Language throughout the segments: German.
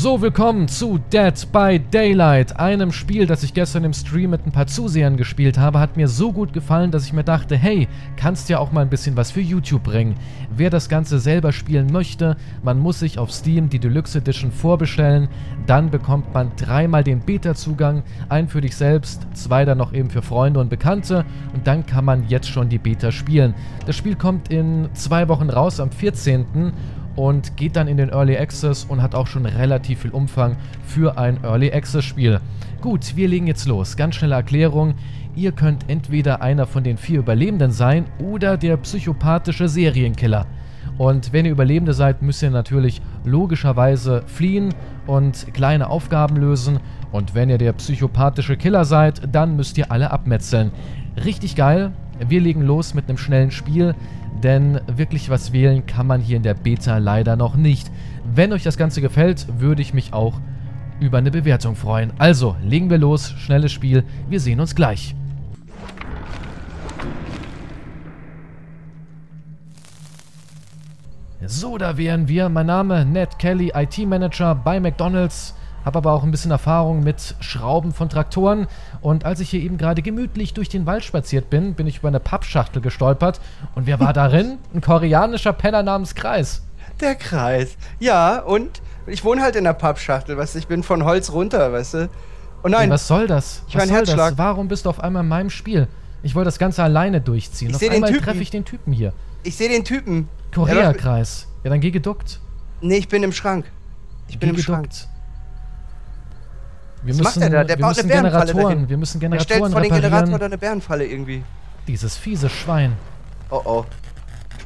So, willkommen zu Dead by Daylight, einem Spiel, das ich gestern im Stream mit ein paar Zusehern gespielt habe, hat mir so gut gefallen, dass ich mir dachte, hey, kannst ja auch mal ein bisschen was für YouTube bringen. Wer das Ganze selber spielen möchte, man muss sich auf Steam die Deluxe Edition vorbestellen, dann bekommt man dreimal den Beta-Zugang, einen für dich selbst, zwei dann noch eben für Freunde und Bekannte und dann kann man jetzt schon die Beta spielen. Das Spiel kommt in zwei Wochen raus, am 14 und geht dann in den Early Access und hat auch schon relativ viel Umfang für ein Early Access Spiel. Gut, wir legen jetzt los. Ganz schnelle Erklärung. Ihr könnt entweder einer von den vier Überlebenden sein oder der psychopathische Serienkiller. Und wenn ihr Überlebende seid, müsst ihr natürlich logischerweise fliehen und kleine Aufgaben lösen. Und wenn ihr der psychopathische Killer seid, dann müsst ihr alle abmetzeln. Richtig geil. Wir legen los mit einem schnellen Spiel denn wirklich was wählen kann man hier in der Beta leider noch nicht. Wenn euch das Ganze gefällt, würde ich mich auch über eine Bewertung freuen. Also, legen wir los, schnelles Spiel, wir sehen uns gleich. So, da wären wir. Mein Name Ned Kelly, IT-Manager bei McDonald's habe aber auch ein bisschen Erfahrung mit Schrauben von Traktoren. Und als ich hier eben gerade gemütlich durch den Wald spaziert bin, bin ich über eine Pappschachtel gestolpert. Und wer war darin? Ein koreanischer Penner namens Kreis. Der Kreis. Ja, und ich wohne halt in der Pappschachtel, weißt du, ich bin von Holz runter, weißt du. Und nein. Ey, was soll das? Ich was soll Herzschlag. das? Warum bist du auf einmal in meinem Spiel? Ich wollte das Ganze alleine durchziehen. Ich auf einmal treffe ich den Typen hier. Ich sehe den Typen. Korea-Kreis. Ja, dann geh geduckt. Nee, ich bin im Schrank. Ich bin geh im geduckt. Schrank. Wir Was müssen, macht der da? Der baut eine Bärenfalle dahin. Wir müssen Generatoren Der stellt vor den Generator da eine Bärenfalle irgendwie. Dieses fiese Schwein. Oh oh.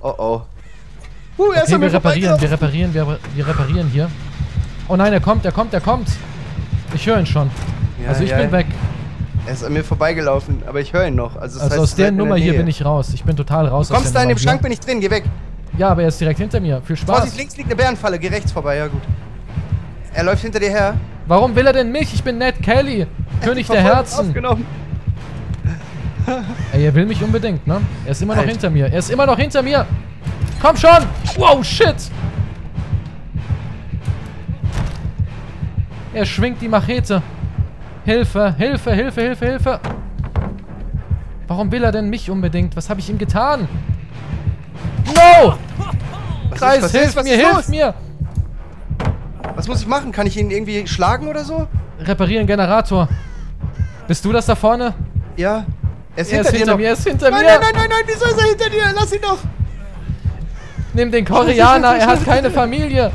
Oh oh. Uh, okay, wir reparieren, wir reparieren, wir, wir reparieren hier. Oh nein, er kommt, er kommt, er kommt. Ich höre ihn schon. Ja, also ich ja. bin weg. Er ist an mir vorbeigelaufen, aber ich höre ihn noch. Also, also heißt, aus der Nummer der hier bin ich raus. Ich bin total raus du kommst da in dem Schrank, bin ich drin, geh weg. Ja, aber er ist direkt hinter mir. Viel Spaß. Vorsicht, links liegt eine Bärenfalle, geh rechts vorbei, ja gut. Er läuft hinter dir her. Warum will er denn mich? Ich bin Ned Kelly, König der Herzen. Ey, er will mich unbedingt, ne? Er ist immer noch hinter mir. Er ist immer noch hinter mir. Komm schon! Wow, shit! Er schwingt die Machete. Hilfe, Hilfe, Hilfe, Hilfe, Hilfe. Warum will er denn mich unbedingt? Was habe ich ihm getan? No! Was Kreis, ist, hilf mir, hilf mir! Was muss ich machen? Kann ich ihn irgendwie schlagen oder so? Reparieren Generator. Bist du das da vorne? Ja. Er ist, er hinter, ist hinter mir, er ist hinter nein, mir. Nein, nein, nein, nein, wieso ist er hinter dir? Lass ihn doch. Nimm den Koreaner, er hat keine Familie.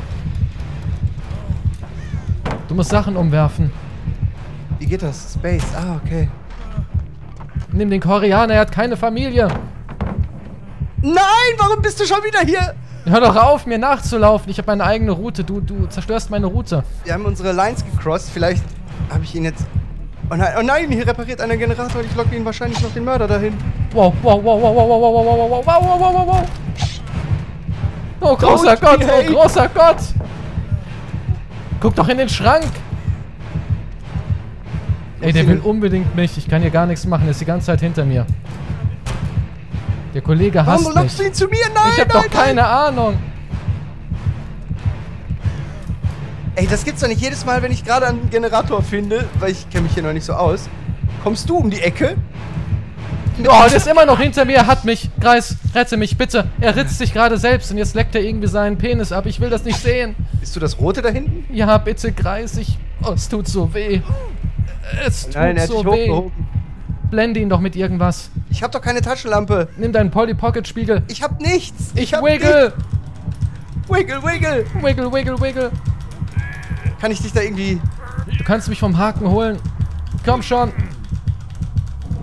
Du musst Sachen umwerfen. Wie geht das? Space. Ah, okay. Nimm den Koreaner, er hat keine Familie. Nein, warum bist du schon wieder hier? Hör doch auf, mir nachzulaufen. Ich habe meine eigene Route. Du, du zerstörst meine Route. Wir haben unsere Lines gecrossed. Vielleicht habe ich ihn jetzt... Oh nein, oh nein, hier repariert einer Generator. Ich locke ihn wahrscheinlich noch den Mörder dahin. Wow, wow, wow, wow, wow, wow, wow, wow, wow, wow, wow, wow, wow. Oh, großer Don't Gott, oh, großer Gott. Guck doch in den Schrank. Ey, der will unbedingt mich. Ich kann hier gar nichts machen. Er ist die ganze Zeit hinter mir. Der Kollege hasst Warum mich. du ihn zu mir? Nein, Ich hab nein, doch keine nein. Ahnung. Ey, das gibt's doch nicht jedes Mal, wenn ich gerade einen Generator finde, weil ich kenne mich hier noch nicht so aus. Kommst du um die Ecke? Oh, der ist immer noch hinter mir, hat mich. Kreis, rette mich, bitte. Er ritzt sich gerade selbst und jetzt leckt er irgendwie seinen Penis ab. Ich will das nicht sehen. Bist du das Rote da hinten? Ja, bitte, Kreis, ich... Oh, es tut so weh. Es tut Nein, so weh. Blende ihn doch mit irgendwas. Ich hab doch keine Taschenlampe. Nimm deinen Polly Pocket Spiegel. Ich hab nichts. Ich, ich hab wiggle. Nichts. Wiggle, wiggle. Wiggle, wiggle, wiggle. Kann ich dich da irgendwie... Du kannst mich vom Haken holen. Komm schon.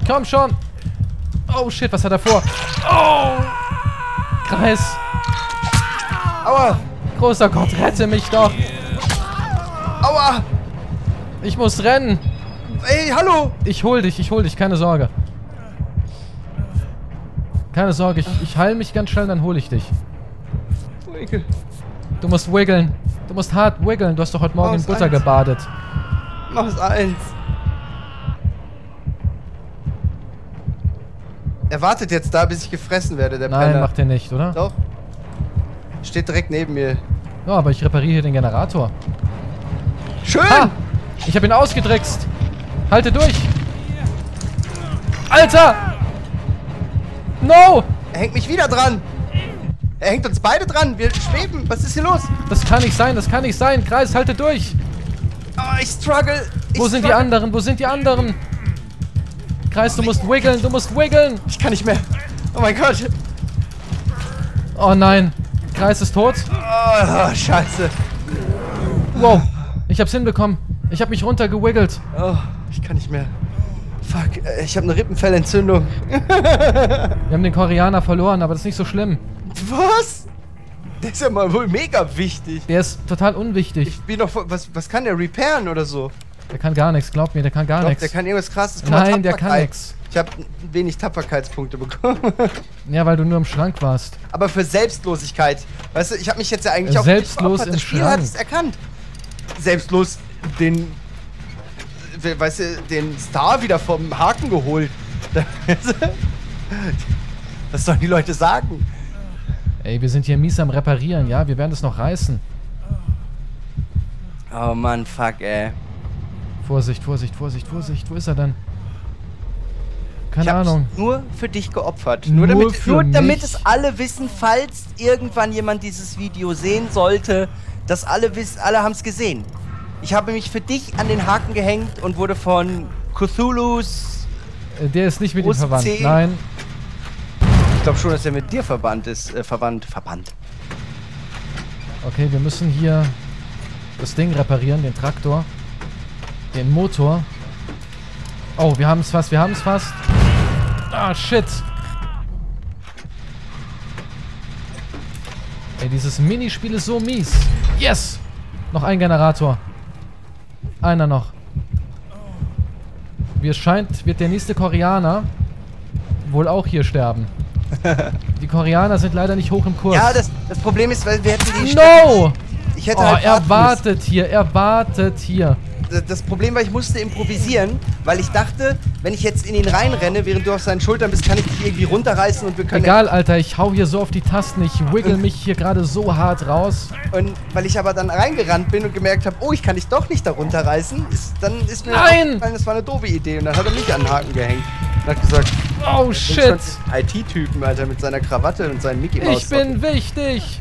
Komm schon. Oh shit, was hat er vor? Oh! Kreis. Aua. Großer Gott, rette mich doch. Aua. Ich muss rennen. Ey, hallo. Ich hol dich, ich hol dich, keine Sorge. Keine Sorge, ich, ich heile mich ganz schnell, dann hole ich dich. Wiggle. Du musst wiggeln. Du musst hart wiggeln. Du hast doch heute Morgen Maus in Butter eins. gebadet. Maus eins. Er wartet jetzt da, bis ich gefressen werde, der Nein, Penner. macht er nicht, oder? Doch. Steht direkt neben mir. Ja, aber ich repariere hier den Generator. Schön! Ha! Ich habe ihn ausgedrickst. Halte durch. Alter! No! Er hängt mich wieder dran. Er hängt uns beide dran. Wir schweben. Was ist hier los? Das kann nicht sein, das kann nicht sein. Kreis, halte durch. Oh, ich struggle. Ich Wo sind die anderen? Wo sind die anderen? Kreis, du musst wiggeln, du musst wiggeln. Ich kann nicht mehr. Oh mein Gott. Oh nein. Kreis ist tot. Oh, scheiße. Wow. Ich hab's hinbekommen. Ich hab mich runtergewiggelt. Oh, ich kann nicht mehr. Fuck, äh, ich habe eine Rippenfellentzündung. Wir haben den Koreaner verloren, aber das ist nicht so schlimm. Was? Der ist ja mal wohl mega wichtig. Der ist total unwichtig. Ich bin doch voll, was, was kann der repairen oder so? Der kann gar nichts, glaub mir, der kann gar nichts. der kann irgendwas krasses. Guck Nein, der kann nichts. Ich habe wenig Tapferkeitspunkte bekommen. Ja, weil du nur im Schrank warst. Aber für Selbstlosigkeit. Weißt du, ich habe mich jetzt ja eigentlich auf Selbstlos Das im Spiel Schrank. hat es erkannt. Selbstlos den weißt du, den Star wieder vom Haken geholt. Was sollen die Leute sagen? Ey, wir sind hier mies am Reparieren, ja? Wir werden das noch reißen. Oh Mann, fuck, ey. Vorsicht, Vorsicht, Vorsicht, Vorsicht. Wo ist er denn? Ich Keine hab's Ahnung. nur für dich geopfert. Nur Nur, damit, für nur damit es alle wissen, falls irgendwann jemand dieses Video sehen sollte, dass alle wissen, alle haben es gesehen. Ich habe mich für dich an den Haken gehängt und wurde von Cthulhu's. Äh, Der ist nicht mit ihm Groß verwandt. C. Nein. Ich glaube schon, dass er mit dir verbannt ist. Äh, verwandt. Verbannt. Okay, wir müssen hier das Ding reparieren, den Traktor. Den Motor. Oh, wir haben es fast, wir haben es fast. Ah, shit. Ey, dieses Minispiel ist so mies. Yes! Noch ein Generator. Einer noch. Wie es scheint, wird der nächste Koreaner wohl auch hier sterben. Die Koreaner sind leider nicht hoch im Kurs. Ja, das, das Problem ist, weil wir hätten die. No! Ich hätte Oh, halt er warten müssen. wartet hier, er wartet hier. das Problem war, ich musste improvisieren, weil ich dachte, wenn ich jetzt in ihn reinrenne, während du auf seinen Schultern bist, kann ich dich irgendwie runterreißen und wir können. Egal, Alter, ich hau hier so auf die Tasten, ich wiggle mich hier gerade so hart raus. Und weil ich aber dann reingerannt bin und gemerkt habe, oh, ich kann dich doch nicht da runterreißen, ist, dann ist mir Nein! das war eine doofe Idee. Und dann hat er mich an den Haken gehängt. Und hat gesagt, Oh "Ich bin shit, IT-Typen, Alter, mit seiner Krawatte und seinen Mickey Mouse. ich bin wichtig.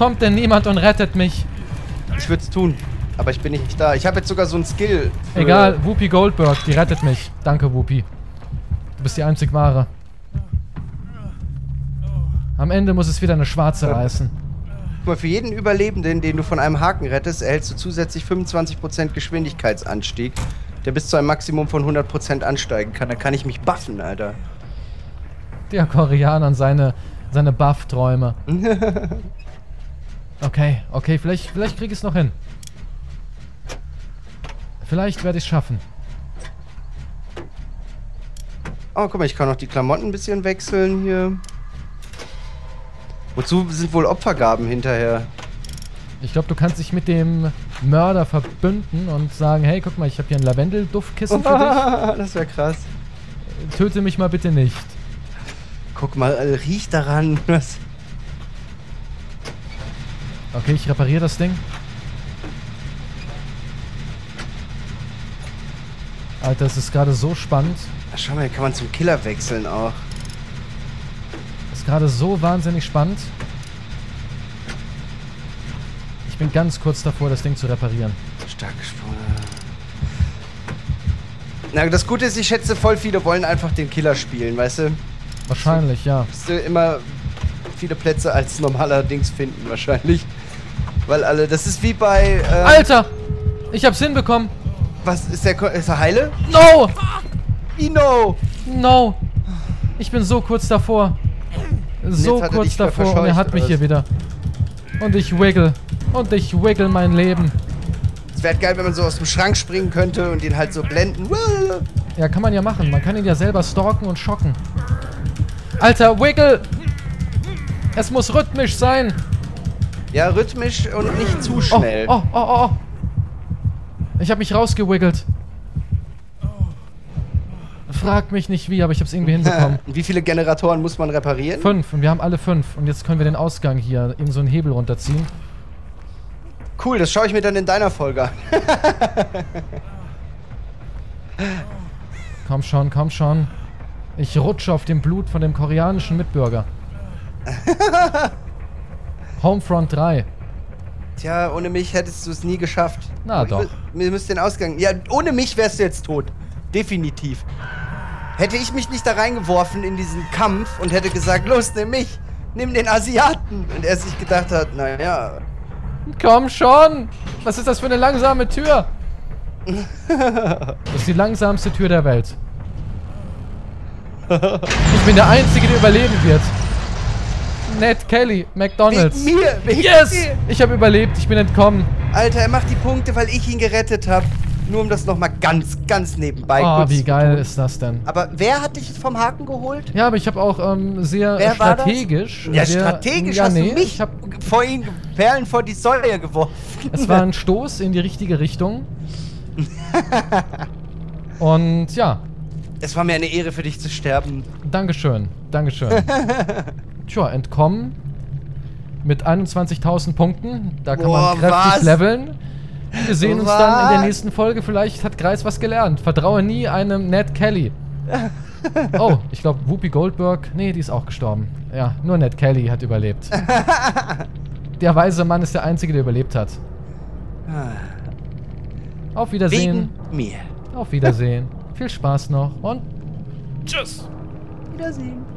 Kommt denn niemand und rettet mich? Ich würde es tun, aber ich bin nicht da. Ich habe jetzt sogar so einen Skill. Egal, Whoopi Goldberg, die rettet mich. Danke, Whoopi. Du bist die einzig wahre. Am Ende muss es wieder eine schwarze reißen. Guck mal, für jeden Überlebenden, den du von einem Haken rettest, erhältst du zusätzlich 25% Geschwindigkeitsanstieg, der bis zu einem Maximum von 100% ansteigen kann. Da kann ich mich buffen, Alter. Der Koreaner und seine, seine Buff-Träume. Okay, okay, vielleicht, vielleicht krieg ich es noch hin. Vielleicht werde ich es schaffen. Oh, guck mal, ich kann noch die Klamotten ein bisschen wechseln hier. Wozu sind wohl Opfergaben hinterher? Ich glaube, du kannst dich mit dem Mörder verbünden und sagen, hey, guck mal, ich habe hier ein Lavendelduftkissen für das wäre krass. dich. Töte mich mal bitte nicht. Guck mal, äh, riech daran. Was? Okay, ich repariere das Ding. Alter, es ist gerade so spannend. Ach, schau mal, hier kann man zum Killer wechseln auch. Es ist gerade so wahnsinnig spannend. Ich bin ganz kurz davor, das Ding zu reparieren. Starke Sprung. Na, das Gute ist, ich schätze, voll viele wollen einfach den Killer spielen, weißt du? Wahrscheinlich, ja. Wirst du immer viele Plätze als normaler Dings finden, wahrscheinlich. Weil alle, das ist wie bei, äh, Alter! Ich hab's hinbekommen! was, ist der, ist er heile? No! Wie no? No! Ich bin so kurz davor. So kurz davor und er hat mich hier wieder. Und ich wiggle. Und ich wiggle mein Leben. Es wäre geil, wenn man so aus dem Schrank springen könnte und ihn halt so blenden. Ja, kann man ja machen. Man kann ihn ja selber stalken und schocken. Alter, wiggle! Es muss rhythmisch sein. Ja, rhythmisch und nicht zu Oh, schnell. oh, oh, oh, oh. Ich habe mich rausgewiggelt. Frag mich nicht wie, aber ich habe es irgendwie hinbekommen. Wie viele Generatoren muss man reparieren? Fünf und wir haben alle fünf. Und jetzt können wir den Ausgang hier, irgend so einen Hebel runterziehen. Cool, das schaue ich mir dann in deiner Folge an. Komm schon, komm schon. Ich rutsche auf dem Blut von dem koreanischen Mitbürger. Homefront 3. Tja, ohne mich hättest du es nie geschafft. Na Oh, doch. Wir müssen den Ausgang. Ja, ohne mich wärst du jetzt tot. Definitiv. Hätte ich mich nicht da reingeworfen in diesen Kampf und hätte gesagt, los, nimm mich, nimm den Asiaten. Und er sich gedacht hat, naja, Komm schon! Was ist das für eine langsame Tür? Das ist die langsamste Tür der Welt. Ich bin der Einzige, der überleben wird. Ned Kelly, McDonalds. wegen mir, wegen Yes! mir. Ich habe überlebt, ich bin entkommen. Alter, er macht die Punkte, weil ich ihn gerettet habe. Nur um das nochmal ganz, ganz nebenbei Oh, wie geil ist das denn? Aber wer hat dich vom Haken geholt? Ja, aber ich habe auch ähm, sehr Wer strategisch. Ja, sehr, strategisch ja, hast nee, du mich Ich hab, vor ihn Perlen vor die Säule geworfen. es war ein Stoß in die richtige Richtung. Und ja, Es war mir eine Ehre für dich zu sterben. Dankeschön, Dankeschön. Tja, entkommen mit 21.000 Punkten. Da kann Boah, man kräftig was? leveln. Wir sehen uns dann in der nächsten Folge. Vielleicht hat Greis was gelernt. Vertraue nie einem Ned Kelly. Oh, ich glaube, Whoopi Goldberg. Nee, die ist auch gestorben. Ja, nur Ned Kelly hat überlebt. Der weise Mann ist der Einzige, der überlebt hat. Auf Wiedersehen. Wegen mir. Auf Wiedersehen. Viel Spaß noch und tschüss. Wiedersehen.